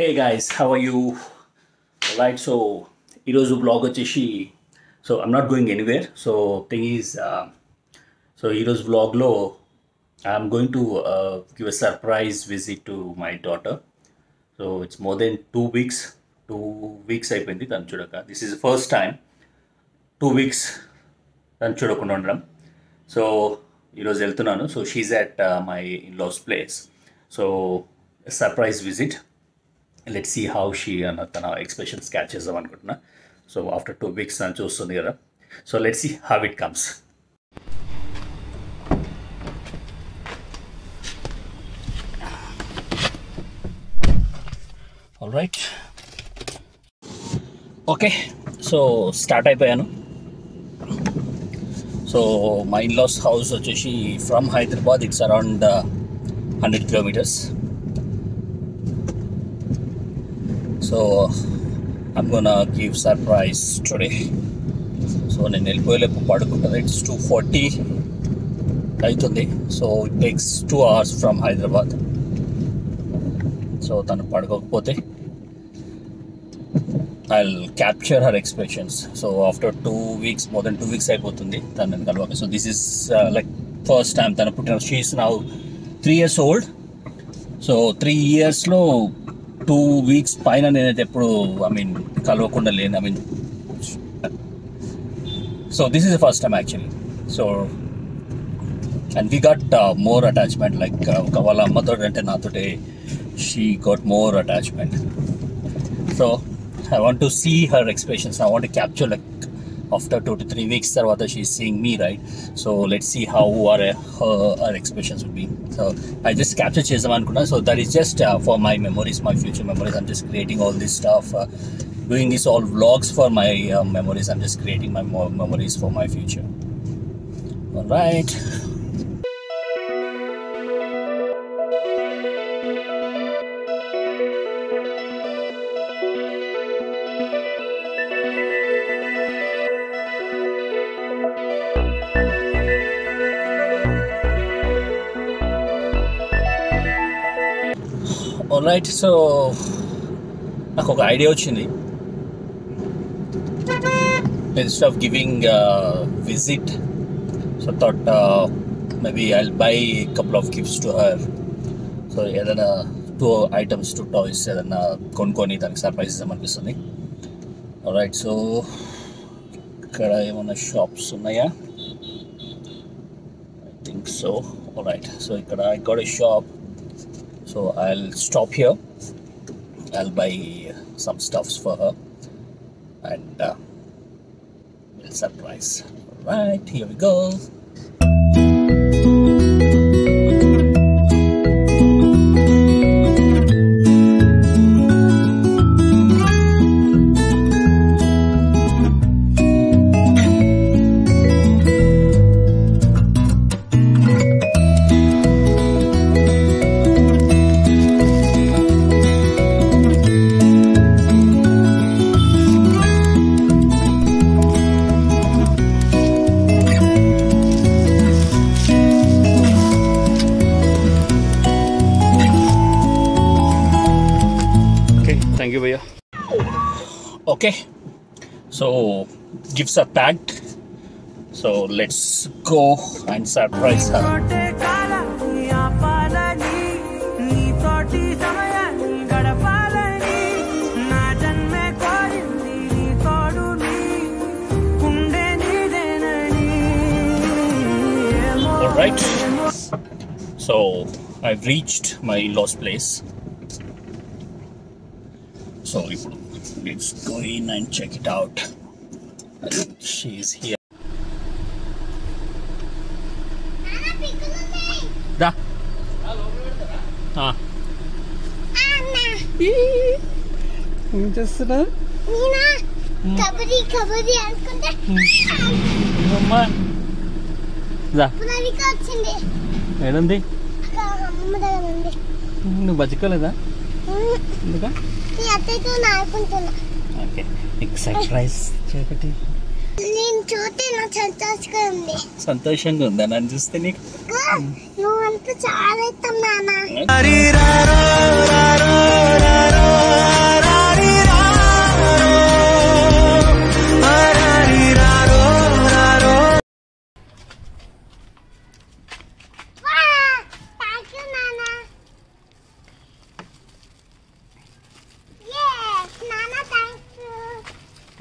hey guys how are you right so ఈరోజు blog వచ్చేసి so I'm not going anywhere so thing is so ఈరోజు బ్లాగ్లో I'm going to give a surprise visit to my daughter so it's more than two weeks two weeks అయిపోయింది తను చూడక this is first time two weeks తను చూడకుండా ఉండడం so ఈరోజు వెళ్తున్నాను so she's at my in laws place so surprise visit Let see how she అన్న తన ఎక్స్ప్రెషన్స్ క్యాచ్ చేద్దాం అనుకుంటున్నా సో ఆఫ్టర్ టూ వీక్స్ అని చూస్తుంది కదా so let see how it comes all right okay so start అయిపోయాను so మా in-laws house వచ్చేసి from Hyderabad it's around hundred kilometres so I'm gonna give surprise today so నేను వెళ్ళిపోయేలేపు పడుకుంటాను it's two forty అవుతుంది so it takes two hours from Hyderabad so తను పడుకోకపోతే I capture her expressions so after two weeks more then two weeks అయిపోతుంది తను నేను కలవక so this is like first time తను పుట్టిన షీఈస్ నా three years old so three ఇయర్స్లో two weeks పైన నేనైతే ఎప్పుడు ఐ మీన్ కలవకుండా లేను I mean so this is the first time actually so and we got more attachment like ఒక వాళ్ళ అమ్మతో అంటే నాతోటే she got more attachment so I want to see her expressions I want capture like after two to three weeks తర్వాత she's seeing me right so let's see how our her, her expressions would be so I just capture చేద్దాం అనుకున్నా so that is just uh, for my memories my future memories I'm just creating all this stuff uh, doing this all vlogs for my uh, memories I'm just creating my more memories for my future all right right so నాకు ఒక idea వచ్చింది instead of giving visit so thought maybe I buy couple of gifts to her so ఏదైనా two items two toys ఏదైనా కొనుక్కొని దానికి surprise ఇద్దామనిపిస్తుంది right so ఇక్కడ ఏమైనా shops ఉన్నాయా I think so right so ఇక్కడ I got a shop so I'll stop here I'll buy some stuffs for her and uh, we'll surprise all right here we go Thank you, Bhaiya. Okay, so gifts are packed. So let's go and surprise her. Right, so I've reached my lost place. So ఇప్పుడు let's go in and check it out she's here దా నువ్వు బతుకోలేదా ఎందుకంటే నేను సంతోషంగా ఉందా నన్ను చూస్తే నీకు చాలా ఇస్తాం